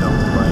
Não, vai.